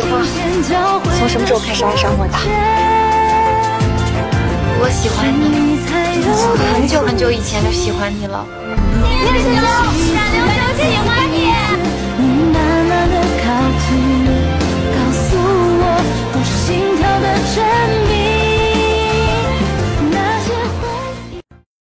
的话，从什么时候开始爱上我的？我喜欢你，从很久很久以前就喜欢你了。